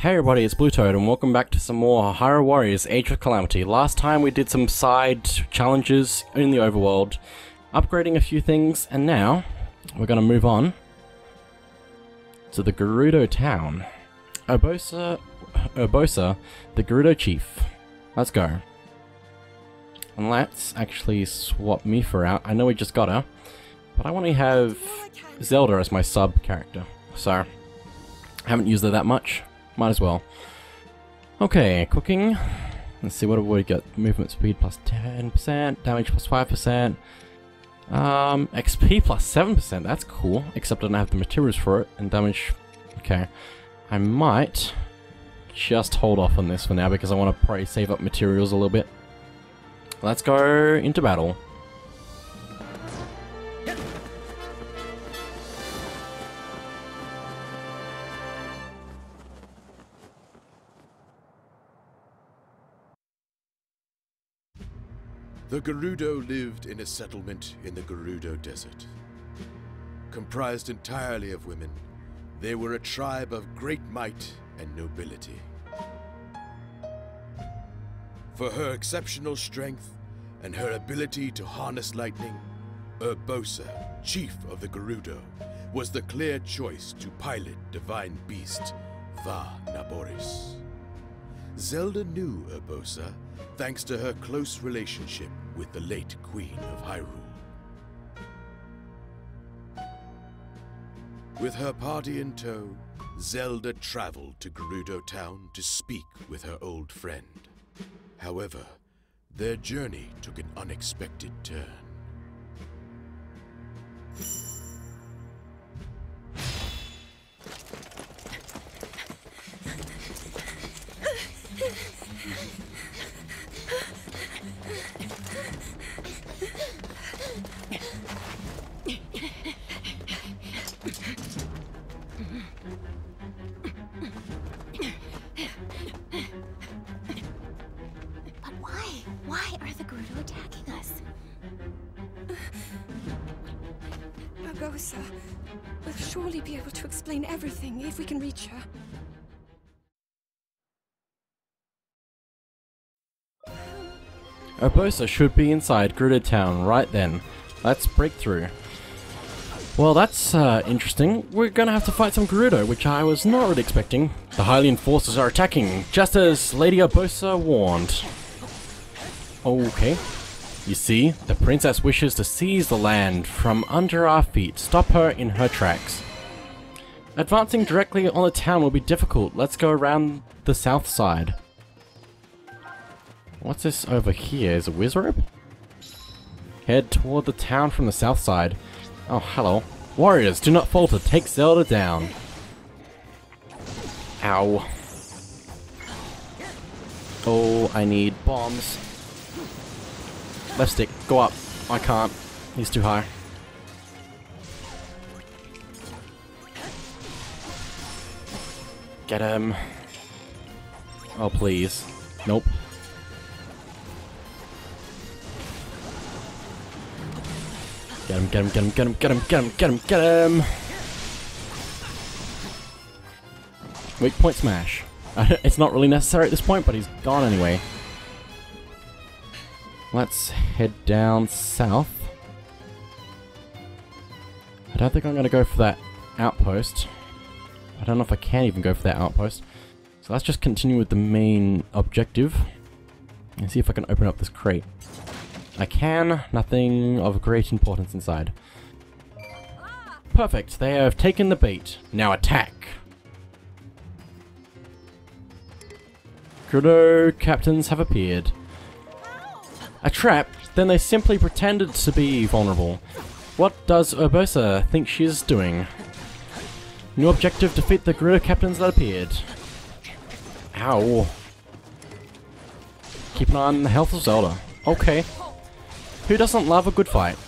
Hey everybody, it's Blue Toad, and welcome back to some more Hyrule Warriors Age of Calamity. Last time we did some side challenges in the overworld, upgrading a few things, and now we're going to move on to the Gerudo town. Urbosa, Urbosa, the Gerudo chief. Let's go. And let's actually swap Mipha out. I know we just got her, but I want to have Zelda as my sub character. So, I haven't used her that much. Might as well. Okay, cooking. Let's see, what have we got? Movement speed plus 10%, damage plus 5%. Um, XP plus 7%, that's cool. Except I don't have the materials for it, and damage... Okay. I might just hold off on this for now, because I want to probably save up materials a little bit. Let's go into battle. The Gerudo lived in a settlement in the Gerudo Desert. Comprised entirely of women, they were a tribe of great might and nobility. For her exceptional strength and her ability to harness lightning, Urbosa, chief of the Gerudo, was the clear choice to pilot divine beast Va Naboris. Zelda knew Urbosa thanks to her close relationship with the late Queen of Hyrule. With her party in tow, Zelda traveled to Gerudo Town to speak with her old friend. However, their journey took an unexpected turn. Urbosa will surely be able to explain everything if we can reach her. Urbosa should be inside Gerudo Town right then. Let's break through. Well, that's uh, interesting. We're gonna have to fight some Gerudo, which I was not really expecting. The Hylian forces are attacking, just as Lady Urbosa warned. Okay. You see, the princess wishes to seize the land from under our feet, stop her in her tracks. Advancing directly on the town will be difficult. Let's go around the south side. What's this over here? Is a wizard? Head toward the town from the south side. Oh, hello. Warriors, do not falter. Take Zelda down. Ow. Oh, I need bombs. Left stick, go up. I can't. He's too high. Get him. Oh, please. Nope. Get him, get him, get him, get him, get him, get him, get him, get him! Weak point smash. it's not really necessary at this point, but he's gone anyway. Let's head down south. I don't think I'm going to go for that outpost. I don't know if I can even go for that outpost. So let's just continue with the main objective. And see if I can open up this crate. I can, nothing of great importance inside. Perfect, they have taken the bait. Now attack! Gerudo captains have appeared. A trap? Then they simply pretended to be vulnerable. What does Urbosa think she's doing? New objective, defeat the Gerudo captains that appeared. Ow. Keep an eye on the health of Zelda. Okay. Who doesn't love a good fight?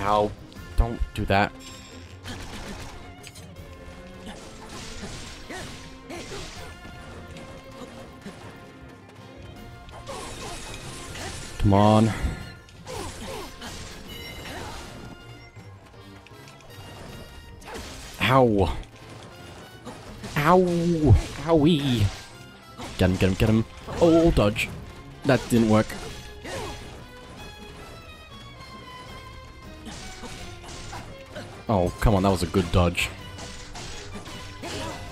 Ow. Don't do that. Come on. Ow. Ow! Owie! Get him, get him, get him. Oh, dodge. That didn't work. Oh, come on, that was a good dodge.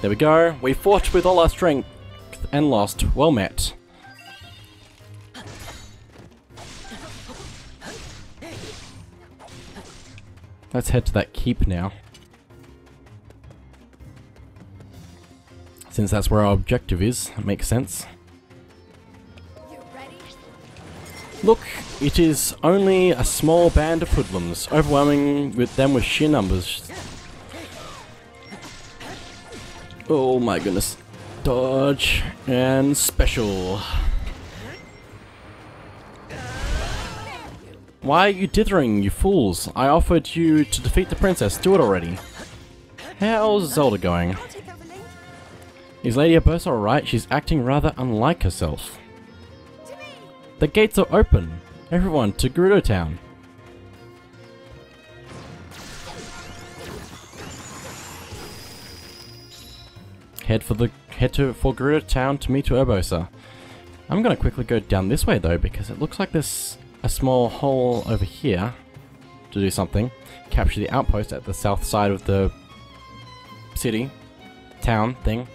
There we go. We fought with all our strength and lost. Well met. Let's head to that keep now. Since that's where our objective is, that makes sense. Look, it is only a small band of hoodlums, overwhelming with them with sheer numbers. Oh my goodness. Dodge and special. Why are you dithering, you fools? I offered you to defeat the princess. Do it already. How's Zelda going? Is Lady Urbosa alright? She's acting rather unlike herself. The gates are open. Everyone to Gerudo Town. Head for the head to for Gerudo Town to meet Urbosa. I'm gonna quickly go down this way though because it looks like there's a small hole over here to do something. Capture the outpost at the south side of the city, town thing.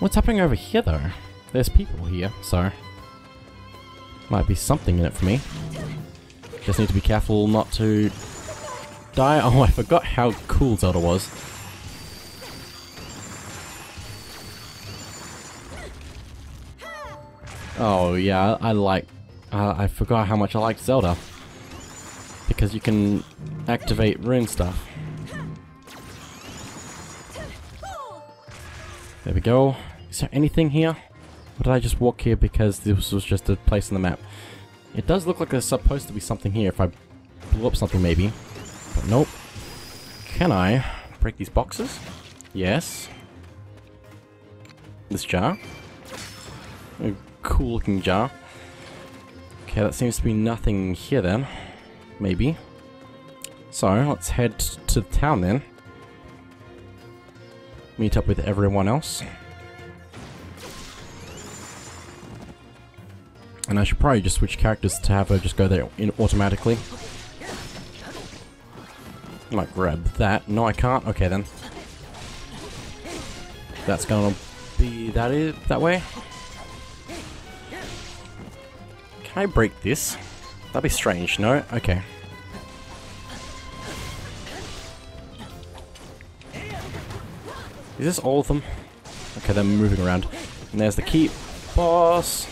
What's happening over here though? There's people here, so might be something in it for me. Just need to be careful not to die. Oh, I forgot how cool Zelda was. Oh yeah, I like. Uh, I forgot how much I liked Zelda because you can activate rune stuff. There we go. Is there anything here? Or did I just walk here because this was just a place on the map? It does look like there's supposed to be something here if I blew up something maybe. But nope. Can I break these boxes? Yes. This jar. A cool looking jar. Okay, that seems to be nothing here then. Maybe. So, let's head to the town then. Meet up with everyone else. And I should probably just switch characters to have her just go there in automatically. I might grab that. No, I can't. Okay, then. That's gonna be that is that way. Can I break this? That'd be strange. No? Okay. Is this all of them? Okay, they're moving around. And there's the key Boss!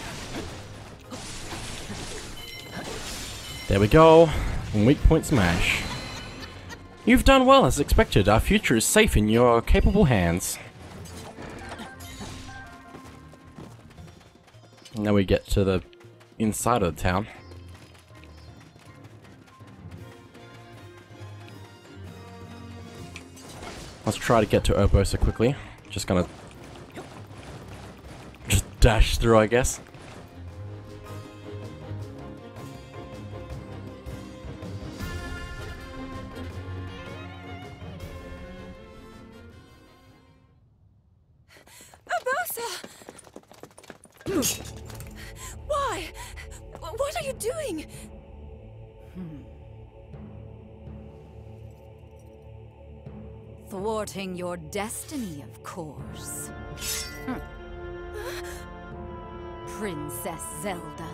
There we go. Weak point smash. You've done well as expected. Our future is safe in your capable hands. Now we get to the inside of the town. Let's try to get to Urbosa quickly. Just gonna... Just dash through, I guess. What are you doing? Thwarting your destiny, of course. Hmm. Princess Zelda.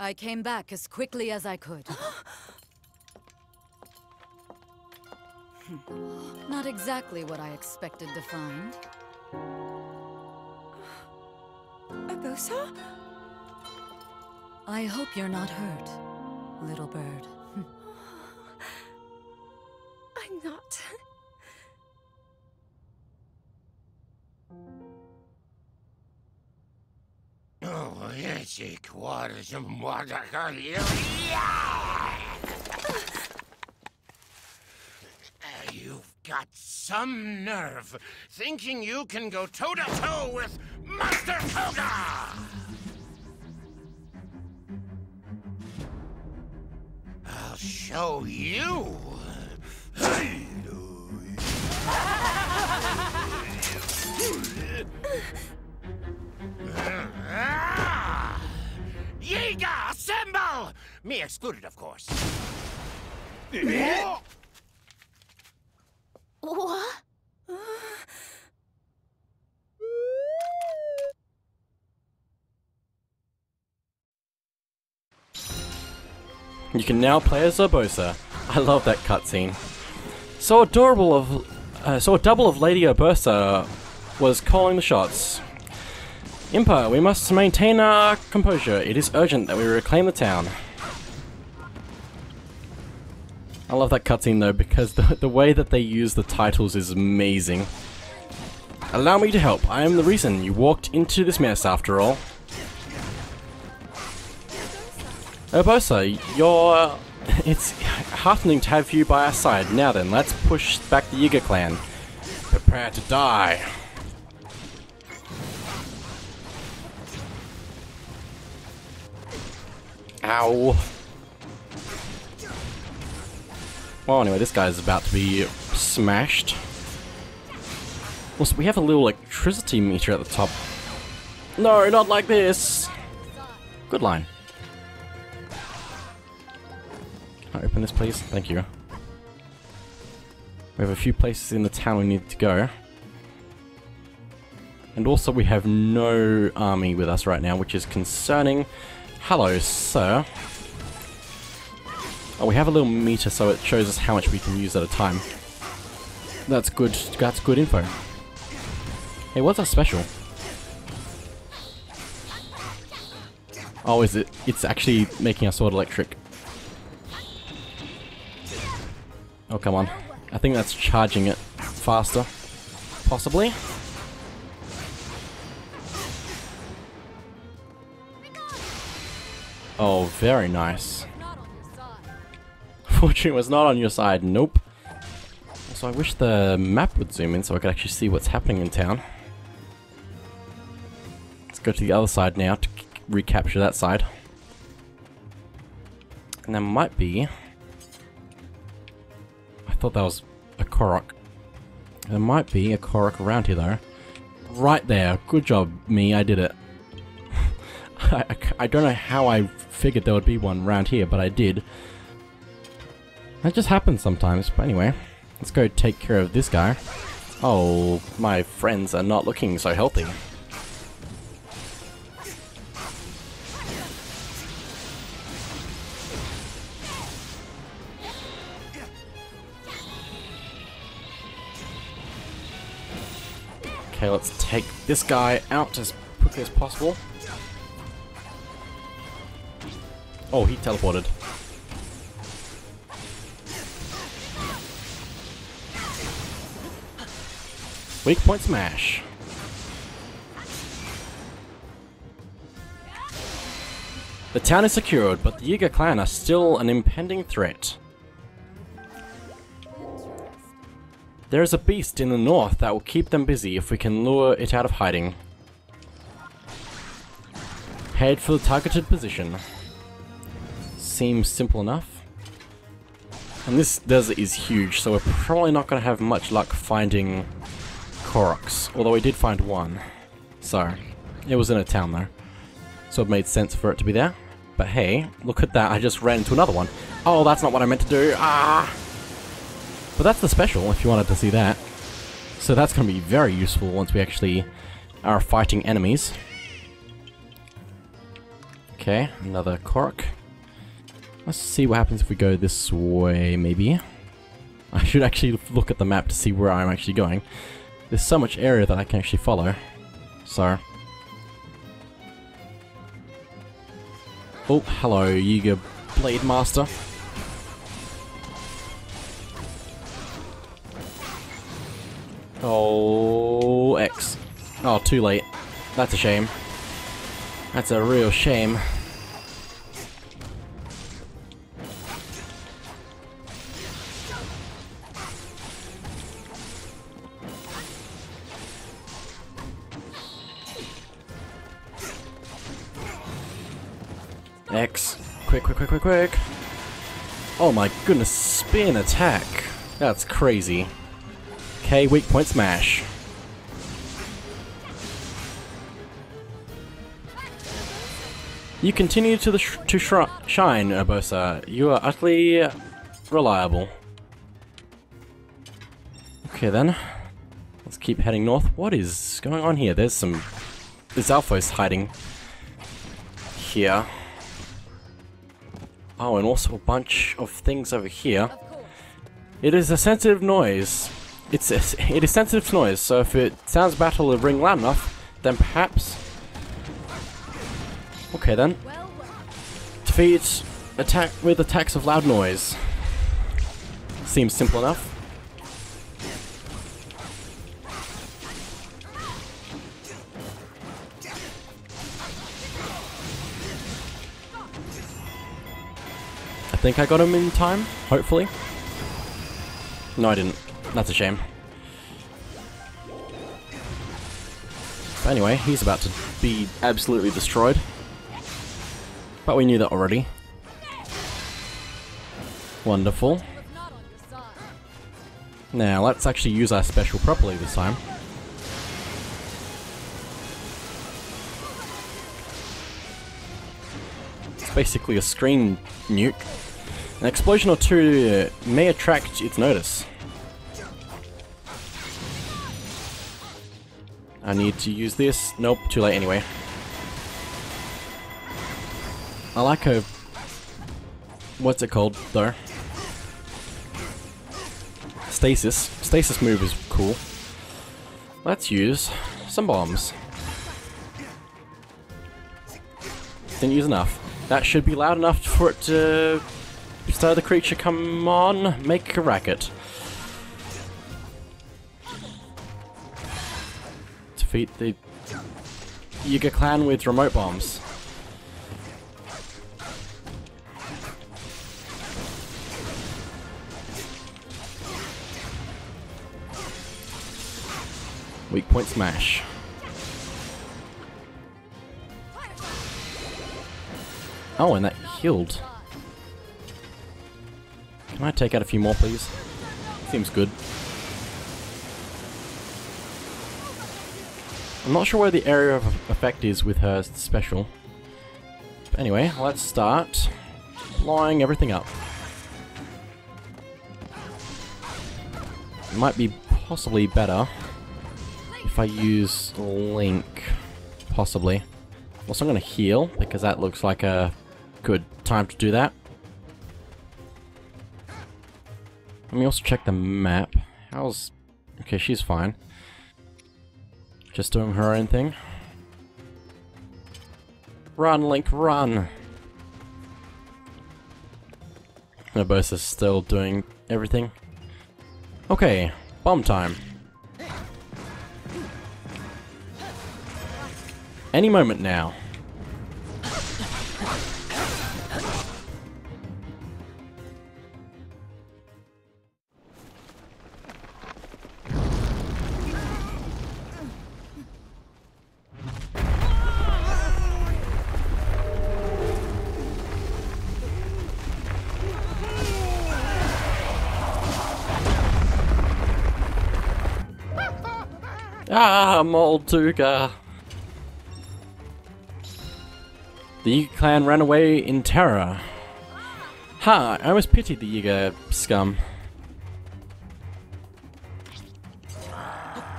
I came back as quickly as I could. Not exactly what I expected to find. Urbosa? I hope you're not hurt, little bird. I'm not. Oh, esse quares moda You've got some nerve, thinking you can go toe-to-toe with Master Kohga! I'll show you. Yiga, assemble! Me excluded, of course. Eh? You can now play as Urbosa. I love that cutscene. So adorable of, uh, so a double of Lady Urbosa was calling the shots. Impa, we must maintain our composure. It is urgent that we reclaim the town. I love that cutscene though because the, the way that they use the titles is amazing. Allow me to help. I am the reason you walked into this mess after all. Urbosa, you're... It's heartening to have you by our side. Now then, let's push back the Yiga clan. Prepare to die. Ow. Well, anyway, this guy's about to be smashed. Also, we have a little electricity meter at the top. No, not like this! Good line. Can I open this, please? Thank you. We have a few places in the town we need to go. And also we have no army with us right now, which is concerning. Hello, sir. Oh, we have a little meter so it shows us how much we can use at a time. That's good, that's good info. Hey, what's our special? Oh, is it? It's actually making our sword electric. Oh, come on. I think that's charging it faster. Possibly? Oh, very nice. Fortune was not on your side, nope. So I wish the map would zoom in so I could actually see what's happening in town. Let's go to the other side now to recapture that side. And there might be... I thought that was a Korok. There might be a Korok around here though. Right there. Good job, me. I did it. I, I, I don't know how I figured there would be one around here, but I did. That just happens sometimes. But anyway, let's go take care of this guy. Oh, my friends are not looking so healthy. Okay, let's take this guy out as quickly as possible. Oh, he teleported. Weak point smash. The town is secured, but the Yiga clan are still an impending threat. There is a beast in the north that will keep them busy if we can lure it out of hiding. Head for the targeted position. Seems simple enough. And this desert is huge, so we're probably not going to have much luck finding Koroks. Although we did find one. So, it was in a town though. So it made sense for it to be there. But hey, look at that, I just ran into another one. Oh, that's not what I meant to do. Ah! But that's the special, if you wanted to see that. So that's going to be very useful once we actually are fighting enemies. Okay, another Korok. Let's see what happens if we go this way, maybe. I should actually look at the map to see where I'm actually going. There's so much area that I can actually follow. So. Oh, hello, Yiga Blade Master. Oh, X. Oh, too late. That's a shame. That's a real shame. X. Quick, quick, quick, quick, quick. Oh my goodness, spin attack. That's crazy. Okay, weak point smash. You continue to the sh to sh shine, Urbosa. You are utterly reliable. Okay then. Let's keep heading north. What is going on here? There's some... There's Alphos hiding here. Oh, and also a bunch of things over here. It is a sensitive noise. It's a, it is sensitive to noise, so if it sounds battle of ring loud enough, then perhaps... Okay then. Defeat attack with attacks of loud noise. Seems simple enough. Think I got him in time, hopefully. No, I didn't. That's a shame. But anyway, he's about to be absolutely destroyed. But we knew that already. Wonderful. Now, let's actually use our special properly this time. It's basically a screen nuke. An explosion or two uh, may attract its notice. I need to use this. Nope, too late anyway. I like her... What's it called, though? Stasis. Stasis move is cool. Let's use some bombs. Didn't use enough. That should be loud enough for it to stir the creature. Come on, make a racket. Defeat the Yiga clan with remote bombs. Weak point smash. Oh, and that healed. Can I take out a few more, please? Seems good. I'm not sure where the area of effect is with her special. But anyway, let's start blowing everything up. It might be possibly better if I use Link. Possibly. Also, I'm going to heal, because that looks like a good time to do that. Let me also check the map. How's... Okay, she's fine. Just doing her own thing. Run, Link, run! Urbosa's still doing everything. Okay, bomb time. Any moment now. Molduga! The Yiga clan ran away in terror. Ha! I almost pitied the Yiga scum.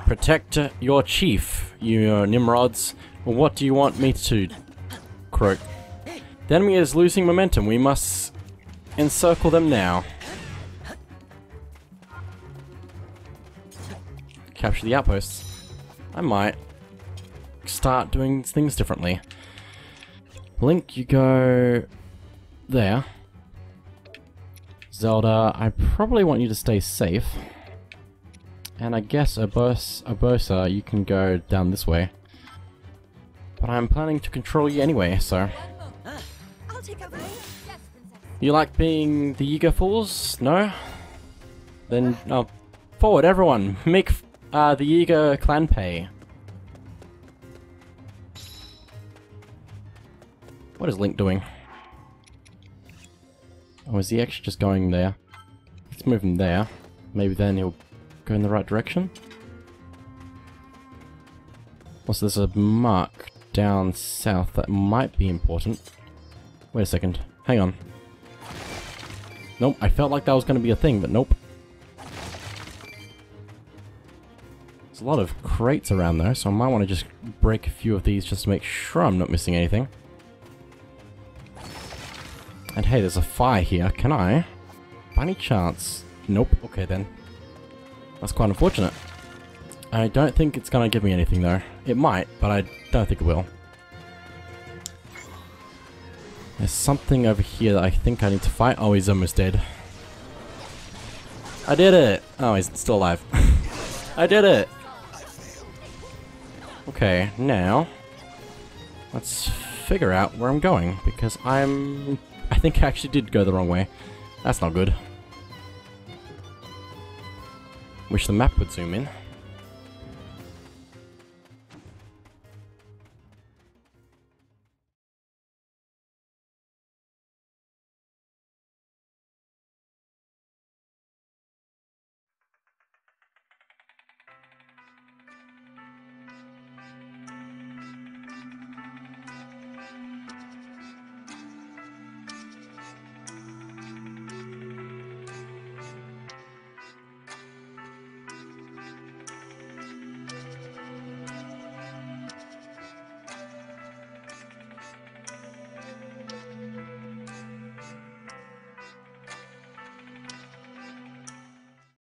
Protect your chief, you Nimrods. What do you want me to croak? The enemy is losing momentum. We must encircle them now. Capture the outposts. I might start doing things differently. Link, you go there. Zelda, I probably want you to stay safe. And I guess Urbosa, Urbosa, you can go down this way. But I'm planning to control you anyway, so... I'll take over. You like being the Yiga Fools? No? Then, oh, forward everyone! Make uh, the Yiga clan pay. What is Link doing? Or is he actually just going there? Let's move him there. Maybe then he'll go in the right direction. Also, there's a mark down south that might be important. Wait a second. Hang on. Nope, I felt like that was going to be a thing, but nope. There's a lot of crates around there, so I might want to just break a few of these just to make sure I'm not missing anything. And hey, there's a fire here. Can I? By any chance? Nope. Okay then. That's quite unfortunate. I don't think it's gonna give me anything though. It might, but I don't think it will. There's something over here that I think I need to fight. Oh, he's almost dead. I did it! Oh, he's still alive. I did it! Okay, now... Let's figure out where I'm going, because I'm... I think I actually did go the wrong way. That's not good. Wish the map would zoom in.